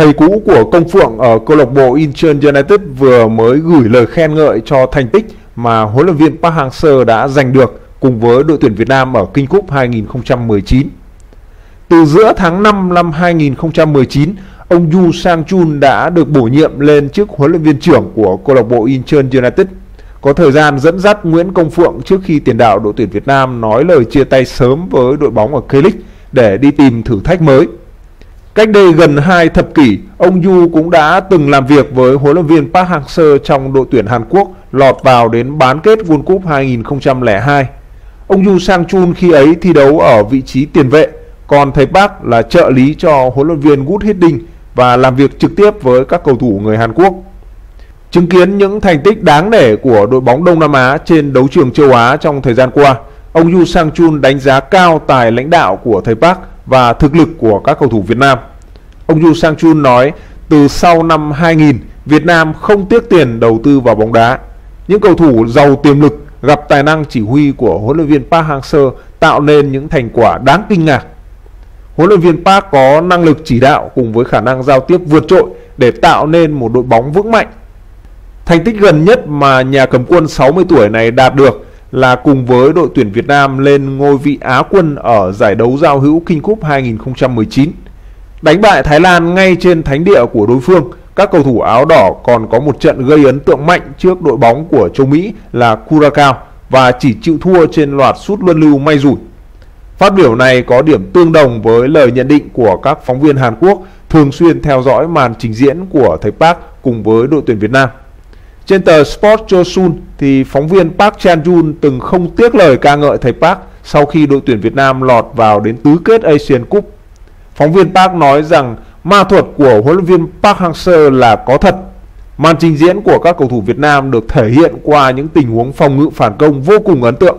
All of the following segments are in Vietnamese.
thầy cũ của Công Phượng ở câu lạc bộ Incheon United vừa mới gửi lời khen ngợi cho thành tích mà huấn luyện viên Park Hang-seo đã giành được cùng với đội tuyển Việt Nam ở King Cup 2019. Từ giữa tháng 5 năm 2019, ông Yu Sang-chun đã được bổ nhiệm lên chức huấn luyện viên trưởng của câu lạc bộ Incheon United có thời gian dẫn dắt Nguyễn Công Phượng trước khi tiền đạo đội tuyển Việt Nam nói lời chia tay sớm với đội bóng ở K-League để đi tìm thử thách mới. Cách đây gần 2 thập kỷ, ông Yu cũng đã từng làm việc với huấn luyện viên Park Hang-seo trong đội tuyển Hàn Quốc lọt vào đến bán kết World Cup 2002. Ông Yu Sang Chun khi ấy thi đấu ở vị trí tiền vệ, còn thầy Park là trợ lý cho huấn luyện viên Good Hiddink và làm việc trực tiếp với các cầu thủ người Hàn Quốc. Chứng kiến những thành tích đáng nể của đội bóng Đông Nam Á trên đấu trường châu Á trong thời gian qua, ông Yu Sang Chun đánh giá cao tài lãnh đạo của thầy Park và thực lực của các cầu thủ Việt Nam. Ông Yu Sang Chun nói, từ sau năm 2000, Việt Nam không tiếc tiền đầu tư vào bóng đá. Những cầu thủ giàu tiềm lực gặp tài năng chỉ huy của huấn luyện viên Park Hang-seo tạo nên những thành quả đáng kinh ngạc. Huấn luyện viên Park có năng lực chỉ đạo cùng với khả năng giao tiếp vượt trội để tạo nên một đội bóng vững mạnh Thành tích gần nhất mà nhà cầm quân 60 tuổi này đạt được là cùng với đội tuyển Việt Nam lên ngôi vị Á quân ở giải đấu giao hữu King Cup 2019. Đánh bại Thái Lan ngay trên thánh địa của đối phương, các cầu thủ áo đỏ còn có một trận gây ấn tượng mạnh trước đội bóng của châu Mỹ là Curacao và chỉ chịu thua trên loạt sút luân lưu may rủi. Phát biểu này có điểm tương đồng với lời nhận định của các phóng viên Hàn Quốc thường xuyên theo dõi màn trình diễn của thầy Park cùng với đội tuyển Việt Nam. Trên tờ Sport Chosun thì phóng viên Park Chan-jun từng không tiếc lời ca ngợi thầy Park sau khi đội tuyển Việt Nam lọt vào đến tứ kết Asian Cup. Phóng viên Park nói rằng ma thuật của huấn luyện viên Park Hang-seo là có thật. Màn trình diễn của các cầu thủ Việt Nam được thể hiện qua những tình huống phòng ngự phản công vô cùng ấn tượng.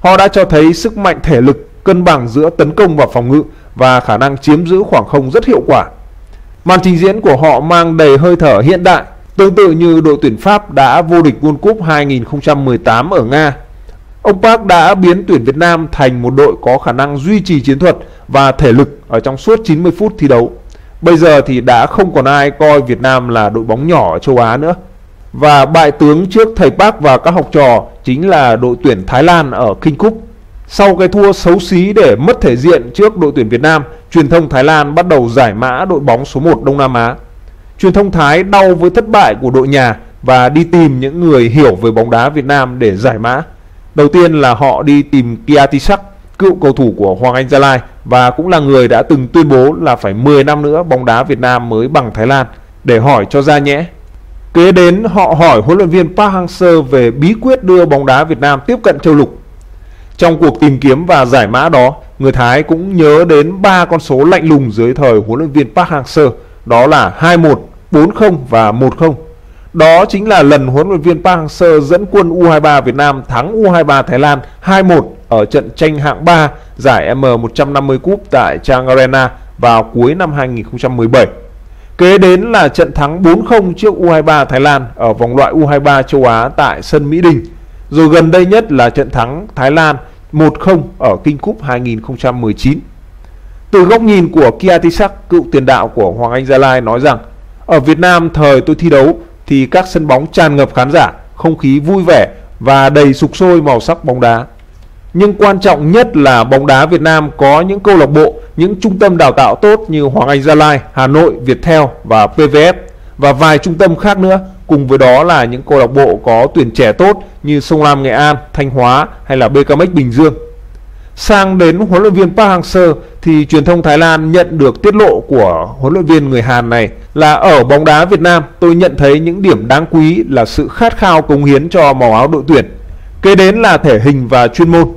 Họ đã cho thấy sức mạnh thể lực, cân bằng giữa tấn công và phòng ngự và khả năng chiếm giữ khoảng không rất hiệu quả. Màn trình diễn của họ mang đầy hơi thở hiện đại Tương tự như đội tuyển Pháp đã vô địch World Cup 2018 ở Nga. Ông Park đã biến tuyển Việt Nam thành một đội có khả năng duy trì chiến thuật và thể lực ở trong suốt 90 phút thi đấu. Bây giờ thì đã không còn ai coi Việt Nam là đội bóng nhỏ ở châu Á nữa. Và bại tướng trước thầy Park và các học trò chính là đội tuyển Thái Lan ở King Cup. Sau cái thua xấu xí để mất thể diện trước đội tuyển Việt Nam, truyền thông Thái Lan bắt đầu giải mã đội bóng số 1 Đông Nam Á. Truyền thông Thái đau với thất bại của đội nhà và đi tìm những người hiểu về bóng đá Việt Nam để giải mã. Đầu tiên là họ đi tìm Kiatisak, cựu cầu thủ của Hoàng Anh Gia Lai và cũng là người đã từng tuyên bố là phải 10 năm nữa bóng đá Việt Nam mới bằng Thái Lan để hỏi cho ra nhẽ. Kế đến họ hỏi huấn luyện viên Park Hang-seo về bí quyết đưa bóng đá Việt Nam tiếp cận châu lục. Trong cuộc tìm kiếm và giải mã đó, người Thái cũng nhớ đến ba con số lạnh lùng dưới thời huấn luyện viên Park Hang-seo, đó là 21, 4-0 và 1-0. Đó chính là lần huấn luyện viên Park Hang-seo dẫn quân U23 Việt Nam thắng U23 Thái Lan 2-1 ở trận tranh hạng 3 giải M150 Cup tại Trang Arena vào cuối năm 2017. Kế đến là trận thắng 4-0 trước U23 Thái Lan ở vòng loại U23 châu Á tại sân Mỹ Đình. Rồi gần đây nhất là trận thắng Thái Lan 1-0 ở Kinh Cúp 2019. Từ góc nhìn của Kiatisak, cựu tiền đạo của Hoàng Anh Gia Lai nói rằng ở Việt Nam thời tôi thi đấu thì các sân bóng tràn ngập khán giả, không khí vui vẻ và đầy sục sôi màu sắc bóng đá. Nhưng quan trọng nhất là bóng đá Việt Nam có những câu lạc bộ, những trung tâm đào tạo tốt như Hoàng Anh Gia Lai, Hà Nội, Viettel và PVF và vài trung tâm khác nữa. Cùng với đó là những câu lạc bộ có tuyển trẻ tốt như Sông Lam Nghệ An, Thanh Hóa hay là BKMX Bình Dương. Sang đến huấn luyện viên Park Hang-seo thì truyền thông Thái Lan nhận được tiết lộ của huấn luyện viên người Hàn này là ở bóng đá Việt Nam tôi nhận thấy những điểm đáng quý là sự khát khao cống hiến cho màu áo đội tuyển. Kế đến là thể hình và chuyên môn.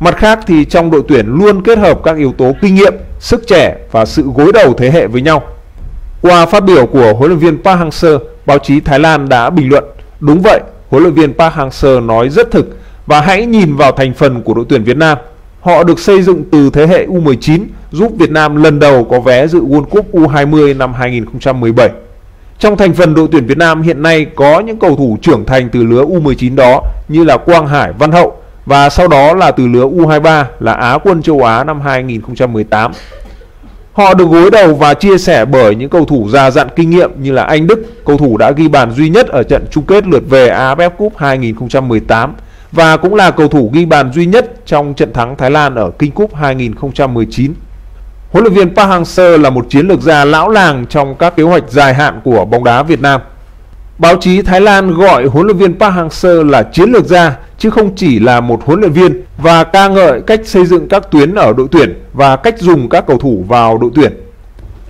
Mặt khác thì trong đội tuyển luôn kết hợp các yếu tố kinh nghiệm, sức trẻ và sự gối đầu thế hệ với nhau. Qua phát biểu của huấn luyện viên Park Hang-seo, báo chí Thái Lan đã bình luận, đúng vậy, huấn luyện viên Park Hang-seo nói rất thực và hãy nhìn vào thành phần của đội tuyển Việt Nam Họ được xây dựng từ thế hệ U19 giúp Việt Nam lần đầu có vé dự World Cup U20 năm 2017. Trong thành phần đội tuyển Việt Nam hiện nay có những cầu thủ trưởng thành từ lứa U19 đó như là Quang Hải, Văn Hậu và sau đó là từ lứa U23 là Á quân châu Á năm 2018. Họ được gối đầu và chia sẻ bởi những cầu thủ già dặn kinh nghiệm như là Anh Đức, cầu thủ đã ghi bàn duy nhất ở trận chung kết lượt về AFF Cup 2018 và cũng là cầu thủ ghi bàn duy nhất trong trận thắng Thái Lan ở King Cup 2019. Huấn luyện viên Park Hang-seo là một chiến lược gia lão làng trong các kế hoạch dài hạn của bóng đá Việt Nam. Báo chí Thái Lan gọi huấn luyện viên Park Hang-seo là chiến lược gia chứ không chỉ là một huấn luyện viên và ca ngợi cách xây dựng các tuyến ở đội tuyển và cách dùng các cầu thủ vào đội tuyển.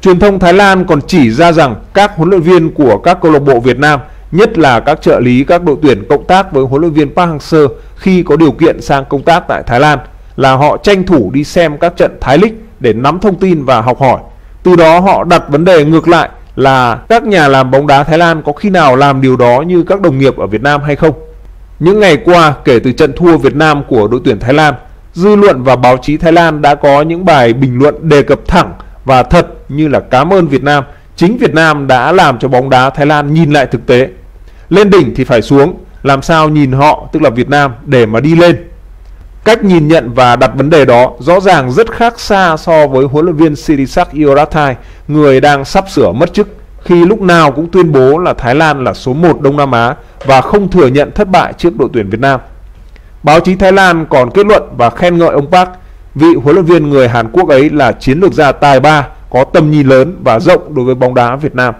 Truyền thông Thái Lan còn chỉ ra rằng các huấn luyện viên của các câu lạc bộ Việt Nam, nhất là các trợ lý các đội tuyển cộng tác với huấn luyện viên Park Hang-seo khi có điều kiện sang công tác tại Thái Lan là họ tranh thủ đi xem các trận Thái League để nắm thông tin và học hỏi. Từ đó họ đặt vấn đề ngược lại là các nhà làm bóng đá Thái Lan có khi nào làm điều đó như các đồng nghiệp ở Việt Nam hay không. Những ngày qua kể từ trận thua Việt Nam của đội tuyển Thái Lan, dư luận và báo chí Thái Lan đã có những bài bình luận đề cập thẳng và thật như là cảm ơn Việt Nam, chính Việt Nam đã làm cho bóng đá Thái Lan nhìn lại thực tế. Lên đỉnh thì phải xuống, làm sao nhìn họ tức là Việt Nam để mà đi lên. Cách nhìn nhận và đặt vấn đề đó rõ ràng rất khác xa so với huấn luyện viên Sirisak Iorathai, người đang sắp sửa mất chức khi lúc nào cũng tuyên bố là Thái Lan là số 1 Đông Nam Á và không thừa nhận thất bại trước đội tuyển Việt Nam. Báo chí Thái Lan còn kết luận và khen ngợi ông Park, vị huấn luyện viên người Hàn Quốc ấy là chiến lược gia tài ba, có tầm nhìn lớn và rộng đối với bóng đá Việt Nam.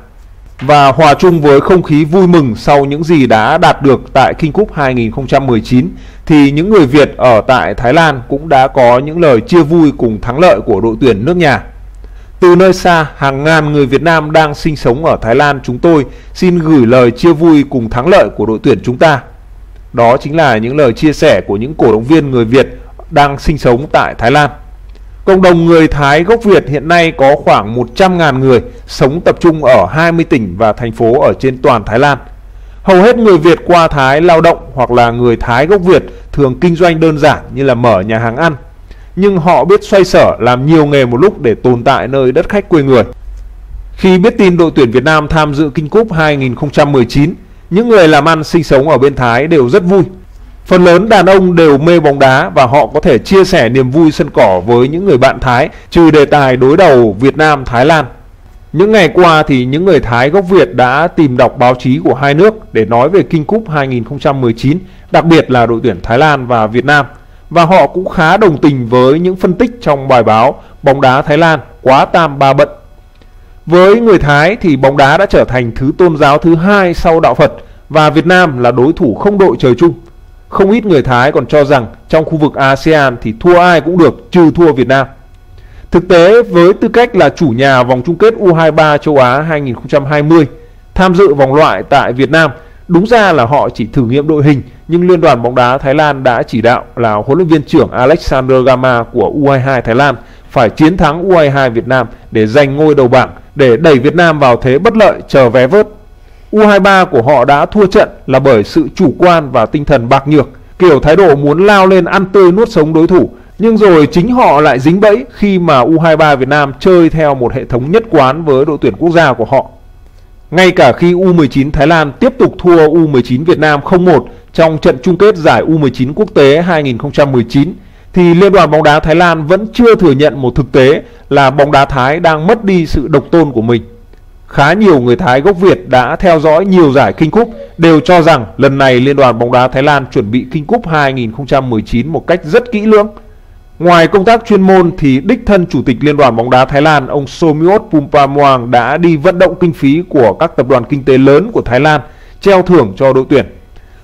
Và hòa chung với không khí vui mừng sau những gì đã đạt được tại King Cup 2019 thì những người Việt ở tại Thái Lan cũng đã có những lời chia vui cùng thắng lợi của đội tuyển nước nhà. Từ nơi xa, hàng ngàn người Việt Nam đang sinh sống ở Thái Lan chúng tôi xin gửi lời chia vui cùng thắng lợi của đội tuyển chúng ta. Đó chính là những lời chia sẻ của những cổ động viên người Việt đang sinh sống tại Thái Lan. Cộng đồng người Thái gốc Việt hiện nay có khoảng 100.000 người sống tập trung ở 20 tỉnh và thành phố ở trên toàn Thái Lan. Hầu hết người Việt qua Thái lao động hoặc là người Thái gốc Việt thường kinh doanh đơn giản như là mở nhà hàng ăn. Nhưng họ biết xoay sở làm nhiều nghề một lúc để tồn tại nơi đất khách quê người. Khi biết tin đội tuyển Việt Nam tham dự Kinh Cúp 2019, những người làm ăn sinh sống ở bên Thái đều rất vui. Phần lớn đàn ông đều mê bóng đá và họ có thể chia sẻ niềm vui sân cỏ với những người bạn Thái trừ đề tài đối đầu Việt Nam Thái Lan. Những ngày qua thì những người Thái gốc Việt đã tìm đọc báo chí của hai nước để nói về King Cup 2019, đặc biệt là đội tuyển Thái Lan và Việt Nam. Và họ cũng khá đồng tình với những phân tích trong bài báo bóng đá Thái Lan quá tam ba bận. Với người Thái thì bóng đá đã trở thành thứ tôn giáo thứ hai sau đạo Phật và Việt Nam là đối thủ không đội trời chung. Không ít người Thái còn cho rằng trong khu vực ASEAN thì thua ai cũng được trừ thua Việt Nam. Thực tế với tư cách là chủ nhà vòng chung kết U23 châu Á 2020 tham dự vòng loại tại Việt Nam, đúng ra là họ chỉ thử nghiệm đội hình nhưng Liên đoàn bóng đá Thái Lan đã chỉ đạo là huấn luyện viên trưởng Alexander Gama của U22 Thái Lan phải chiến thắng U22 Việt Nam để giành ngôi đầu bảng để đẩy Việt Nam vào thế bất lợi chờ vé vớt. U23 của họ đã thua trận là bởi sự chủ quan và tinh thần bạc nhược, kiểu thái độ muốn lao lên ăn tươi nuốt sống đối thủ nhưng rồi chính họ lại dính bẫy khi mà U23 Việt Nam chơi theo một hệ thống nhất quán với đội tuyển quốc gia của họ. Ngay cả khi U19 Thái Lan tiếp tục thua U19 Việt Nam 0-1 trong trận chung kết giải U19 quốc tế 2019 thì Liên đoàn bóng đá Thái Lan vẫn chưa thừa nhận một thực tế là bóng đá Thái đang mất đi sự độc tôn của mình. Khá nhiều người Thái gốc Việt đã theo dõi nhiều giải Kinh Cúp đều cho rằng lần này Liên đoàn bóng đá Thái Lan chuẩn bị Kinh Cúp 2019 một cách rất kỹ lưỡng Ngoài công tác chuyên môn thì đích thân Chủ tịch Liên đoàn bóng đá Thái Lan ông Somiot Pumpamoang đã đi vận động kinh phí của các tập đoàn kinh tế lớn của Thái Lan treo thưởng cho đội tuyển.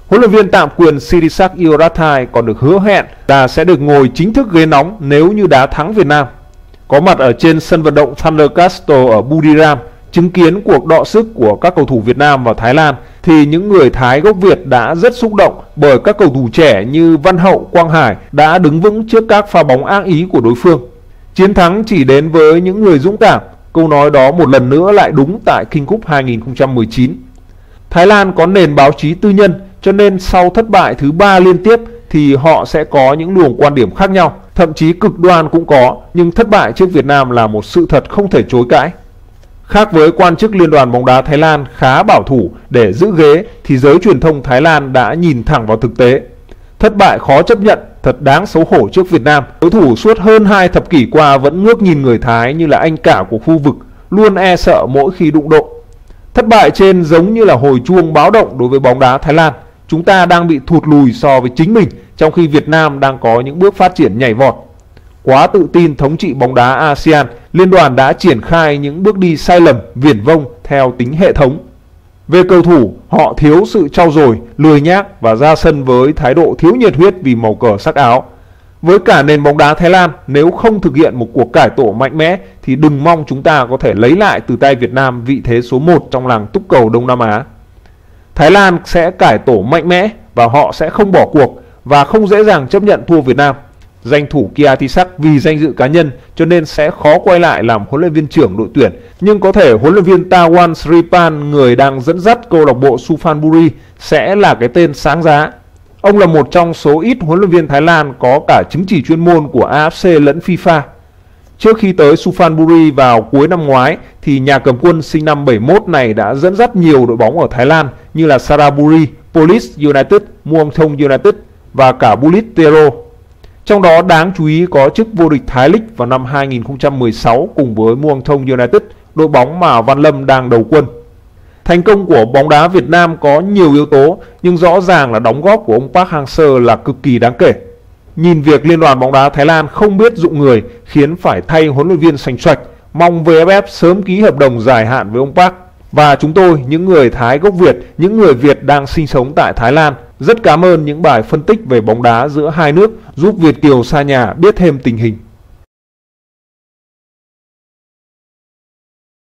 Huấn luyện viên tạm quyền Sirisak Iorathai còn được hứa hẹn là sẽ được ngồi chính thức ghế nóng nếu như đá thắng Việt Nam. Có mặt ở trên sân vận động Thunder Castle ở Buriram, chứng kiến cuộc đọ sức của các cầu thủ Việt Nam và Thái Lan thì những người Thái gốc Việt đã rất xúc động bởi các cầu thủ trẻ như Văn Hậu, Quang Hải đã đứng vững trước các pha bóng ác ý của đối phương. Chiến thắng chỉ đến với những người dũng cảm, câu nói đó một lần nữa lại đúng tại King Cup 2019. Thái Lan có nền báo chí tư nhân cho nên sau thất bại thứ ba liên tiếp thì họ sẽ có những luồng quan điểm khác nhau, thậm chí cực đoan cũng có, nhưng thất bại trước Việt Nam là một sự thật không thể chối cãi. Khác với quan chức Liên đoàn bóng đá Thái Lan khá bảo thủ để giữ ghế thì giới truyền thông Thái Lan đã nhìn thẳng vào thực tế. Thất bại khó chấp nhận, thật đáng xấu hổ trước Việt Nam. Đối thủ suốt hơn hai thập kỷ qua vẫn ngước nhìn người Thái như là anh cả của khu vực, luôn e sợ mỗi khi đụng độ. Thất bại trên giống như là hồi chuông báo động đối với bóng đá Thái Lan. Chúng ta đang bị thụt lùi so với chính mình, trong khi Việt Nam đang có những bước phát triển nhảy vọt. Quá tự tin thống trị bóng đá ASEAN, liên đoàn đã triển khai những bước đi sai lầm, viển vông theo tính hệ thống. Về cầu thủ, họ thiếu sự trau dồi, lười nhác và ra sân với thái độ thiếu nhiệt huyết vì màu cờ sắc áo. Với cả nền bóng đá Thái Lan, nếu không thực hiện một cuộc cải tổ mạnh mẽ thì đừng mong chúng ta có thể lấy lại từ tay Việt Nam vị thế số 1 trong làng túc cầu Đông Nam Á. Thái Lan sẽ cải tổ mạnh mẽ và họ sẽ không bỏ cuộc và không dễ dàng chấp nhận thua Việt Nam. Danh thủ kia thì sắc vì danh dự cá nhân cho nên sẽ khó quay lại làm huấn luyện viên trưởng đội tuyển. Nhưng có thể huấn luyện viên Tawan Sripan, người đang dẫn dắt câu lạc bộ Suphanburi, sẽ là cái tên sáng giá. Ông là một trong số ít huấn luyện viên Thái Lan có cả chứng chỉ chuyên môn của AFC lẫn FIFA. Trước khi tới Suphanburi vào cuối năm ngoái thì nhà cầm quân sinh năm 71 này đã dẫn dắt nhiều đội bóng ở Thái Lan như là Saraburi, Police United, Muang Thong United và cả Bulit Tero. Trong đó đáng chú ý có chức vô địch Thái League vào năm 2016 cùng với Muang Thong United, đội bóng mà Văn Lâm đang đầu quân. Thành công của bóng đá Việt Nam có nhiều yếu tố nhưng rõ ràng là đóng góp của ông Park Hang-seo là cực kỳ đáng kể. Nhìn việc Liên đoàn bóng đá Thái Lan không biết dụng người khiến phải thay huấn luyện viên sành soạch, mong VFF sớm ký hợp đồng dài hạn với ông Park. Và chúng tôi, những người Thái gốc Việt, những người Việt đang sinh sống tại Thái Lan, rất cảm ơn những bài phân tích về bóng đá giữa hai nước, giúp Việt Kiều xa nhà biết thêm tình hình.